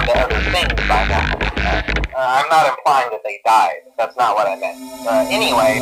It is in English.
on to other things by now. Uh, I'm not implying that they died. That's not what I meant. Uh, anyway.